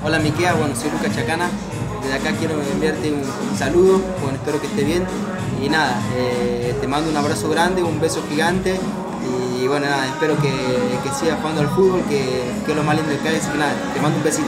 Hola Miquea, bueno, soy Lucas Chacana. Desde acá quiero enviarte un, saludo, bueno, espero que esté bien. Y nada, eh, te mando un abrazo grande, un beso gigante. Y bueno, nada, espero que, que sigas jugando al fútbol, que, que lo más lindo que hay. Así que nada, te mando un besito.